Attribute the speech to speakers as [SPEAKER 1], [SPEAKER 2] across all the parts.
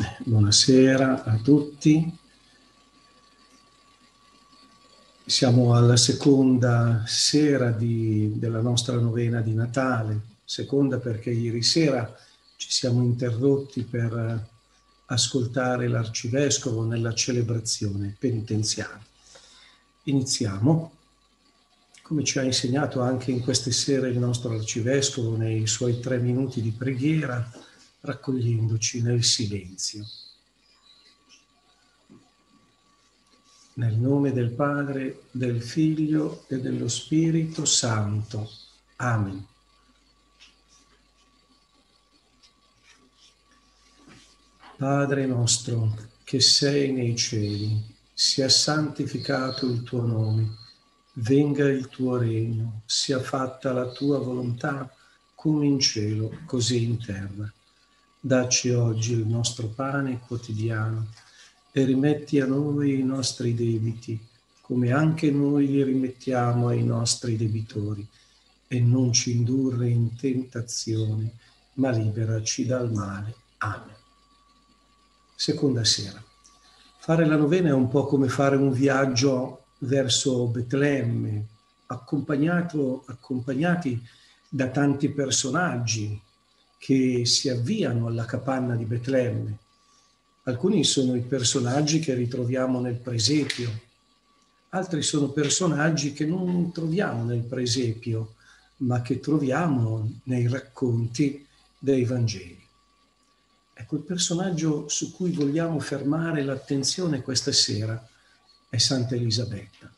[SPEAKER 1] Buonasera a tutti. Siamo alla seconda sera di, della nostra novena di Natale, seconda perché ieri sera ci siamo interrotti per ascoltare l'arcivescovo nella celebrazione penitenziale. Iniziamo, come ci ha insegnato anche in queste sere il nostro arcivescovo nei suoi tre minuti di preghiera, raccogliendoci nel silenzio. Nel nome del Padre, del Figlio e dello Spirito Santo. Amen. Padre nostro, che sei nei cieli, sia santificato il tuo nome, venga il tuo regno, sia fatta la tua volontà, come in cielo, così in terra. Dacci oggi il nostro pane quotidiano e rimetti a noi i nostri debiti, come anche noi li rimettiamo ai nostri debitori, e non ci indurre in tentazione, ma liberaci dal male. Amen. Seconda sera. Fare la novena è un po' come fare un viaggio verso Betlemme, accompagnati da tanti personaggi, che si avviano alla capanna di Betlemme. Alcuni sono i personaggi che ritroviamo nel presepio, altri sono personaggi che non troviamo nel presepio, ma che troviamo nei racconti dei Vangeli. Ecco, il personaggio su cui vogliamo fermare l'attenzione questa sera è Santa Elisabetta.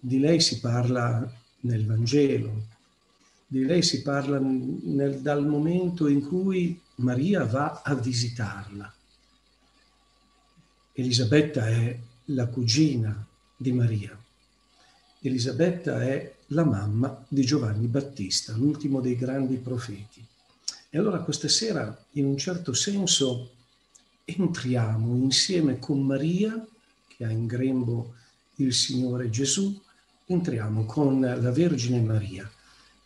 [SPEAKER 1] Di lei si parla nel Vangelo, di lei si parla nel, dal momento in cui Maria va a visitarla. Elisabetta è la cugina di Maria. Elisabetta è la mamma di Giovanni Battista, l'ultimo dei grandi profeti. E allora questa sera, in un certo senso, entriamo insieme con Maria, che ha in grembo il Signore Gesù, entriamo con la Vergine Maria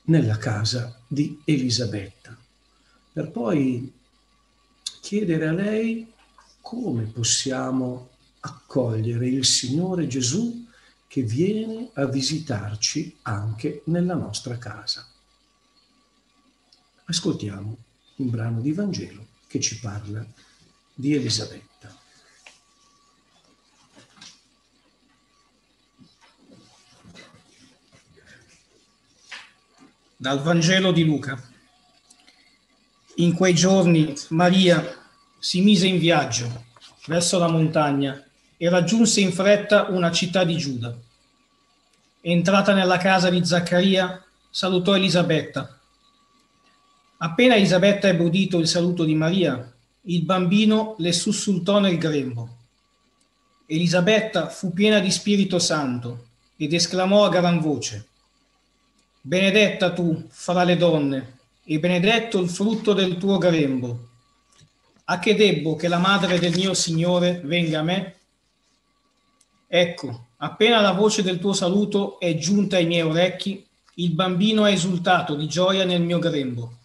[SPEAKER 1] nella casa di Elisabetta, per poi chiedere a lei come possiamo accogliere il Signore Gesù che viene a visitarci anche nella nostra casa. Ascoltiamo un brano di Vangelo che ci parla di Elisabetta.
[SPEAKER 2] Dal Vangelo di Luca. In quei giorni Maria si mise in viaggio verso la montagna e raggiunse in fretta una città di Giuda. Entrata nella casa di Zaccaria, salutò Elisabetta. Appena Elisabetta ebbe udito il saluto di Maria, il bambino le sussultò nel grembo. Elisabetta fu piena di Spirito Santo ed esclamò a gran voce, Benedetta tu fra le donne, e benedetto il frutto del tuo grembo. A che debbo che la madre del mio Signore venga a me? Ecco, appena la voce del tuo saluto è giunta ai miei orecchi, il bambino ha esultato di gioia nel mio grembo.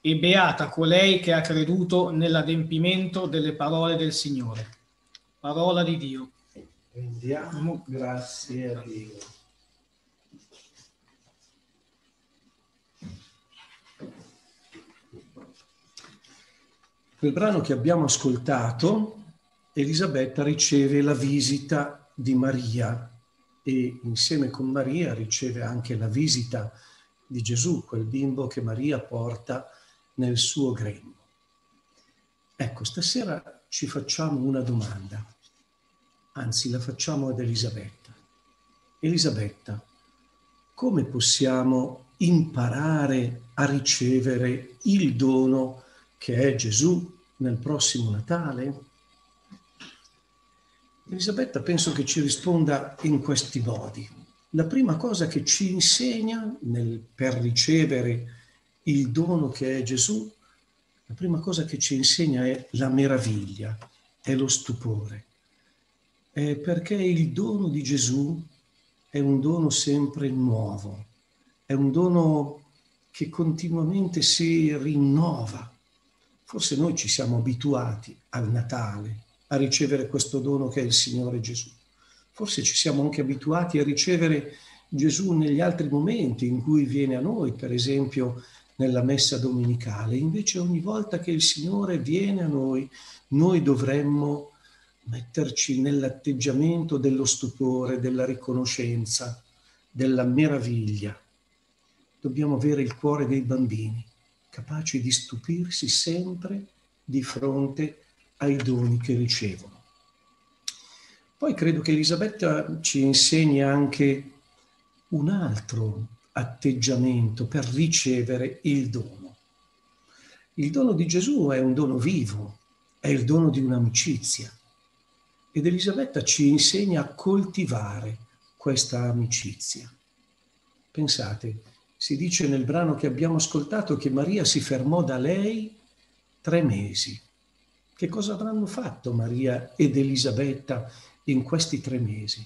[SPEAKER 2] E beata colei che ha creduto nell'adempimento delle parole del Signore. Parola di Dio.
[SPEAKER 1] Rendiamo grazie a Dio. Nel brano che abbiamo ascoltato, Elisabetta riceve la visita di Maria e insieme con Maria riceve anche la visita di Gesù, quel bimbo che Maria porta nel suo grembo. Ecco, stasera ci facciamo una domanda, anzi la facciamo ad Elisabetta. Elisabetta, come possiamo imparare a ricevere il dono che è Gesù nel prossimo Natale? Elisabetta penso che ci risponda in questi modi. La prima cosa che ci insegna nel, per ricevere il dono che è Gesù, la prima cosa che ci insegna è la meraviglia, è lo stupore. È perché il dono di Gesù è un dono sempre nuovo, è un dono che continuamente si rinnova, Forse noi ci siamo abituati al Natale a ricevere questo dono che è il Signore Gesù. Forse ci siamo anche abituati a ricevere Gesù negli altri momenti in cui viene a noi, per esempio nella messa domenicale. Invece ogni volta che il Signore viene a noi, noi dovremmo metterci nell'atteggiamento dello stupore, della riconoscenza, della meraviglia. Dobbiamo avere il cuore dei bambini, capaci di stupirsi sempre di fronte ai doni che ricevono. Poi credo che Elisabetta ci insegni anche un altro atteggiamento per ricevere il dono. Il dono di Gesù è un dono vivo, è il dono di un'amicizia. Ed Elisabetta ci insegna a coltivare questa amicizia. Pensate, si dice nel brano che abbiamo ascoltato che Maria si fermò da lei tre mesi. Che cosa avranno fatto Maria ed Elisabetta in questi tre mesi?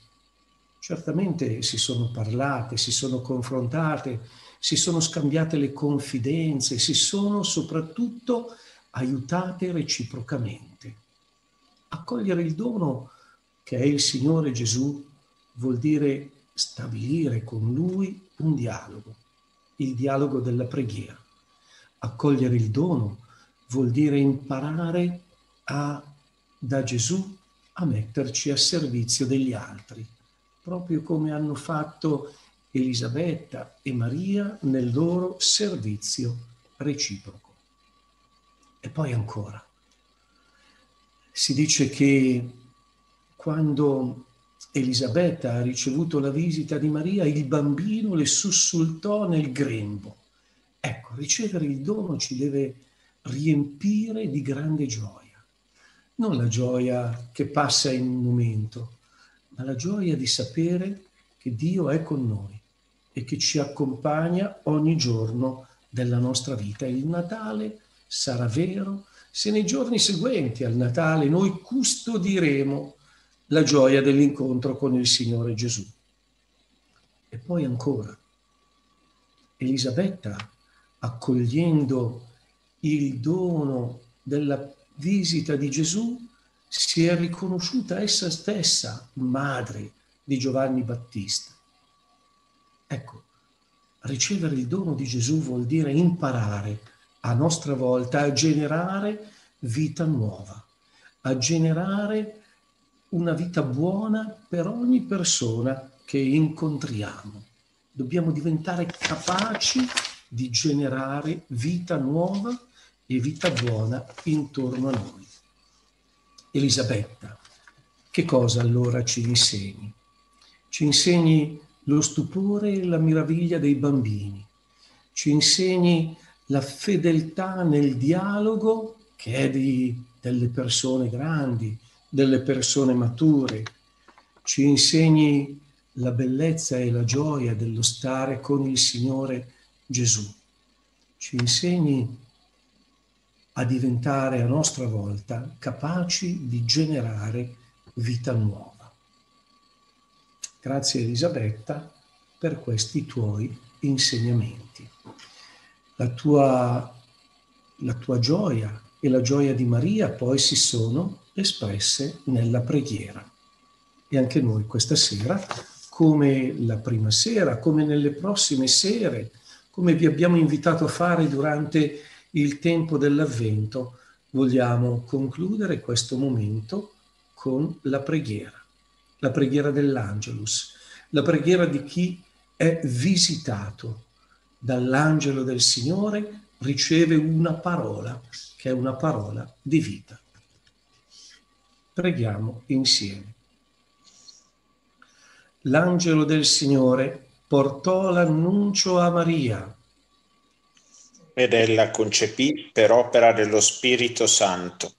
[SPEAKER 1] Certamente si sono parlate, si sono confrontate, si sono scambiate le confidenze, si sono soprattutto aiutate reciprocamente. Accogliere il dono che è il Signore Gesù vuol dire stabilire con Lui un dialogo, il dialogo della preghiera. Accogliere il dono vuol dire imparare a, da Gesù a metterci a servizio degli altri proprio come hanno fatto Elisabetta e Maria nel loro servizio reciproco. E poi ancora, si dice che quando Elisabetta ha ricevuto la visita di Maria, il bambino le sussultò nel grembo. Ecco, ricevere il dono ci deve riempire di grande gioia, non la gioia che passa in un momento, ma la gioia di sapere che Dio è con noi e che ci accompagna ogni giorno della nostra vita. Il Natale sarà vero se nei giorni seguenti al Natale noi custodiremo la gioia dell'incontro con il Signore Gesù. E poi ancora, Elisabetta, accogliendo il dono della visita di Gesù, si è riconosciuta essa stessa madre di Giovanni Battista. Ecco, ricevere il dono di Gesù vuol dire imparare a nostra volta a generare vita nuova, a generare una vita buona per ogni persona che incontriamo. Dobbiamo diventare capaci di generare vita nuova e vita buona intorno a noi. Elisabetta. Che cosa allora ci insegni? Ci insegni lo stupore e la meraviglia dei bambini, ci insegni la fedeltà nel dialogo che è di, delle persone grandi, delle persone mature, ci insegni la bellezza e la gioia dello stare con il Signore Gesù, ci insegni a diventare a nostra volta capaci di generare vita nuova. Grazie Elisabetta per questi tuoi insegnamenti. La tua, la tua gioia e la gioia di Maria poi si sono espresse nella preghiera. E anche noi questa sera, come la prima sera, come nelle prossime sere, come vi abbiamo invitato a fare durante il tempo dell'avvento, vogliamo concludere questo momento con la preghiera, la preghiera dell'Angelus, la preghiera di chi è visitato dall'angelo del Signore, riceve una parola che è una parola di vita. Preghiamo insieme. L'angelo del Signore portò l'annuncio a Maria
[SPEAKER 3] ed ella concepì per opera dello Spirito Santo.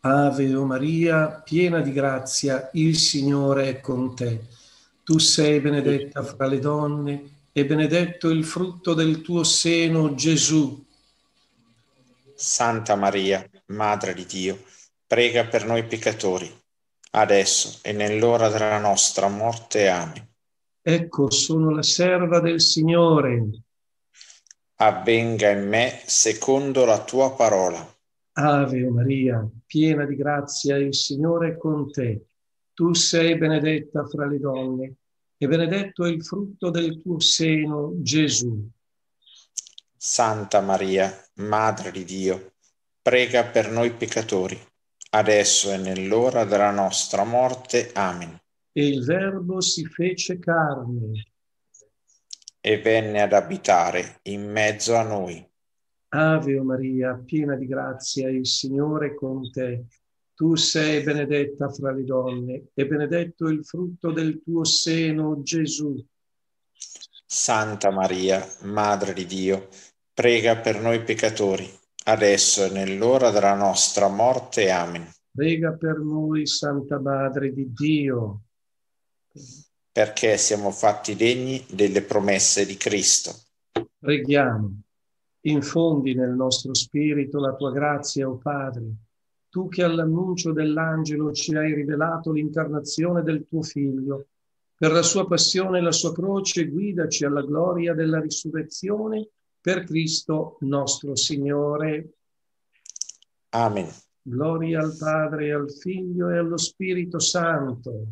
[SPEAKER 1] Ave o Maria, piena di grazia, il Signore è con te. Tu sei benedetta fra le donne e benedetto il frutto del tuo seno, Gesù.
[SPEAKER 3] Santa Maria, Madre di Dio, prega per noi peccatori, adesso e nell'ora della nostra morte. Amen.
[SPEAKER 1] Ecco, sono la serva del Signore
[SPEAKER 3] avvenga in me secondo la tua parola.
[SPEAKER 1] Ave Maria, piena di grazia, il Signore è con te. Tu sei benedetta fra le donne e benedetto è il frutto del tuo seno, Gesù.
[SPEAKER 3] Santa Maria, Madre di Dio, prega per noi peccatori, adesso e nell'ora della nostra morte. Amen.
[SPEAKER 1] E il Verbo si fece carne.
[SPEAKER 3] E venne ad abitare in mezzo a noi.
[SPEAKER 1] Ave Maria, piena di grazia, il Signore è con te. Tu sei benedetta fra le donne e benedetto il frutto del tuo seno, Gesù.
[SPEAKER 3] Santa Maria, Madre di Dio, prega per noi peccatori, adesso e nell'ora della nostra morte. Amen.
[SPEAKER 1] Prega per noi, Santa Madre di Dio.
[SPEAKER 3] Perché siamo fatti degni delle promesse di Cristo.
[SPEAKER 1] Preghiamo. Infondi nel nostro spirito la tua grazia, o oh Padre, tu che all'annuncio dell'angelo ci hai rivelato l'incarnazione del tuo Figlio. Per la sua passione e la sua croce guidaci alla gloria della risurrezione per Cristo nostro Signore.
[SPEAKER 3] Amen.
[SPEAKER 1] Gloria al Padre, al Figlio e allo Spirito Santo.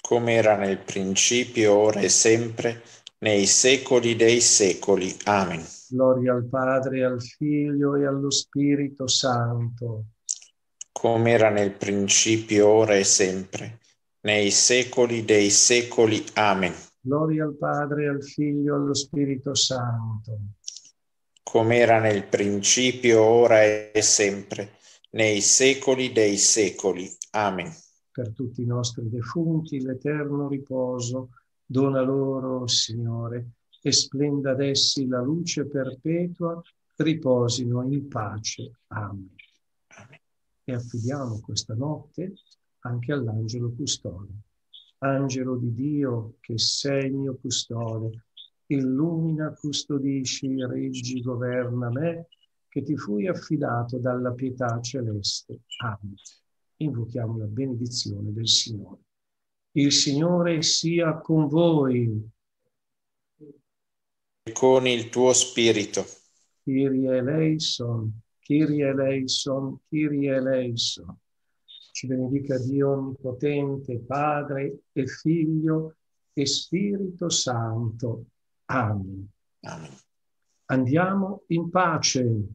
[SPEAKER 3] Come era nel principio, ora e sempre, nei secoli dei secoli. Amen.
[SPEAKER 1] Gloria al Padre, al Figlio e allo Spirito Santo.
[SPEAKER 3] Come era nel principio, ora e sempre, nei secoli dei secoli. Amen.
[SPEAKER 1] Gloria al Padre, al Figlio e allo Spirito Santo.
[SPEAKER 3] Come era nel principio, ora e sempre, nei secoli dei secoli. Amen.
[SPEAKER 1] Per tutti i nostri defunti, l'eterno riposo, dona loro, Signore, e splenda ad essi la luce perpetua, riposino in pace. Amen. Amen. E affidiamo questa notte anche all'angelo custode. Angelo di Dio che sei mio custode, illumina, custodisci, reggi, governa me, che ti fui affidato dalla pietà celeste. Amen. Invochiamo la benedizione del Signore. Il Signore sia con voi
[SPEAKER 3] con il tuo spirito.
[SPEAKER 1] Kyrie eleison, Kyrie eleison, Kyrie eleison. Ci benedica Dio Onnipotente, Padre e Figlio e Spirito Santo. Amen.
[SPEAKER 3] Amen.
[SPEAKER 1] Andiamo in pace.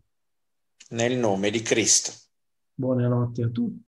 [SPEAKER 3] Nel nome di Cristo.
[SPEAKER 1] Buonanotte a tutti.